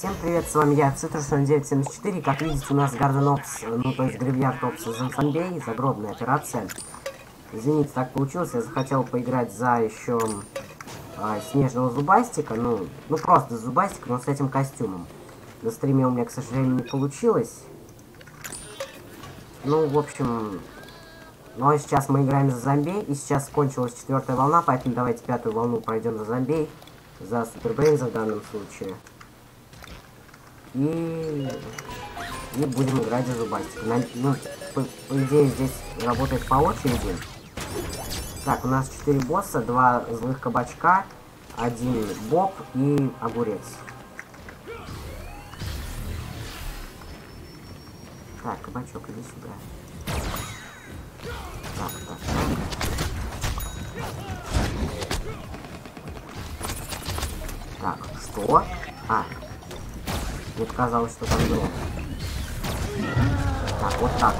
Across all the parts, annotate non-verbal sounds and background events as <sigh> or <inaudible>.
Всем привет, с вами я, Citrus 974. Как видите, у нас Garden Ops, ну то есть Graveyard Ops Инфанбей, загробная операция. Извините, так получилось, я захотел поиграть за еще а, снежного зубастика, ну, ну просто зубастика, но с этим костюмом. На стриме у меня, к сожалению, не получилось. Ну, в общем, ну а сейчас мы играем за зомби, и сейчас кончилась четвертая волна, поэтому давайте пятую волну пройдем за зомби, за Супербрейнза в данном случае. И... Будем играть за зубастик. На... Ну, по, по идее, здесь работает по очереди. Так, у нас 4 босса, 2 злых кабачка, один боб и огурец. Так, кабачок, иди сюда. Так, так, так. Так, что? А, мне казалось, что там дрон. Так, вот так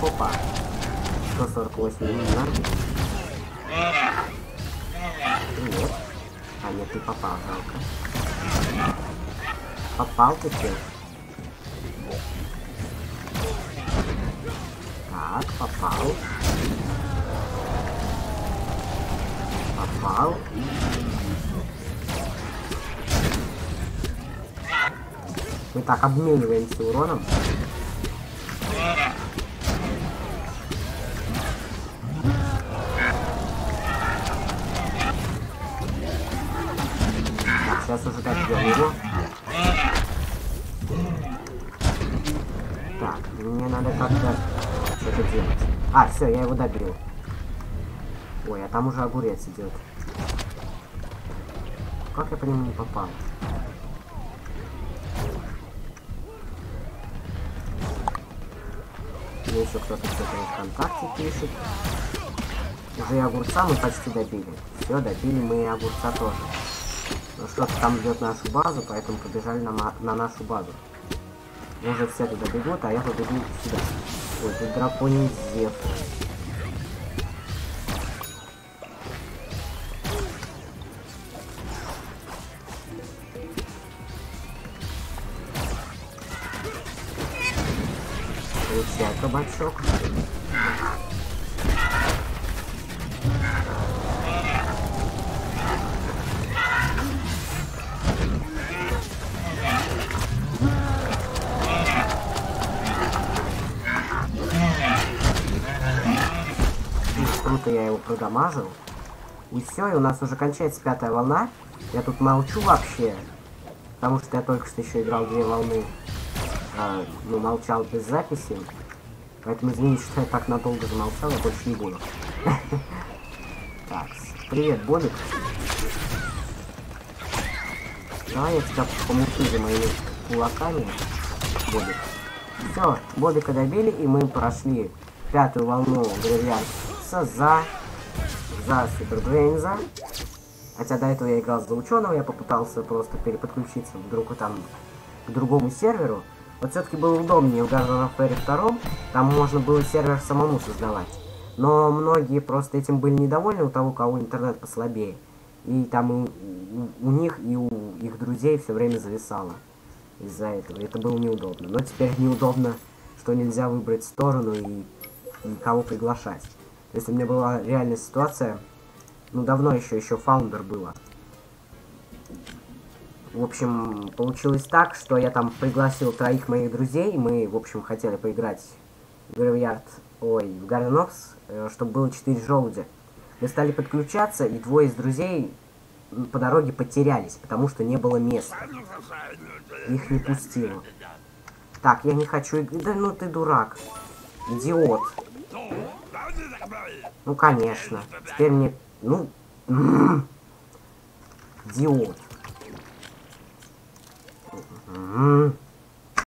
вот. Опа. 148 именно. Нет. А, нет, ты попал, жалко. Попал ты теперь. Так, попал. Попал. Мы так обмениваемся уроном. Так, сейчас уже добьем его. Так, мне надо как-то что-то делать. А, все, я его добил. Ой, а там уже огурец идет. Как я по нему не попал? Еще кто-то что-то ВКонтакте пишет. Уже и огурца мы почти добили. Все, добили мы и огурца тоже. Но что-то там ждет нашу базу, поэтому побежали на, на нашу базу. Уже все туда бегут, а я побегу сюда. Ой, тут драконий зев. Получай кабачок. Круто я его продамажил. И все, и у нас уже кончается пятая волна. Я тут молчу вообще. Потому что я только что еще играл две волны. А, ну, молчал без записи. Поэтому извините, что я так надолго замолчал, я больше не буду. <laughs> Так, привет, Бобик. Давай я тебя помучу за моими кулаками, Бобик. Все, Бобика добили, и мы прошли пятую волну Гравиарса за, за Супербрейнза. Хотя до этого я играл за ученого, я попытался просто переподключиться вдруг там к другому серверу. Вот все-таки было удобнее в Garden of Fairy 2, там можно было сервер самому создавать. Но многие просто этим были недовольны у того, у кого интернет послабее. И там у, у, у них и у их друзей все время зависало из-за этого. Это было неудобно. Но теперь <laughs> неудобно, что нельзя выбрать сторону и никого приглашать. Если у меня была реальная ситуация, ну давно еще, еще фаундер было. В общем, получилось так, что я там пригласил троих моих друзей, мы, в общем, хотели поиграть в Graveyard, ой, в Garden Ops, чтобы было 4 желудя. Мы стали подключаться, и двое из друзей по дороге потерялись, потому что не было места. Их не пустило. Так, я не хочу... Да ну ты дурак. Идиот. Ну, конечно. Теперь мне... Ну... <laughs> Идиот. うん。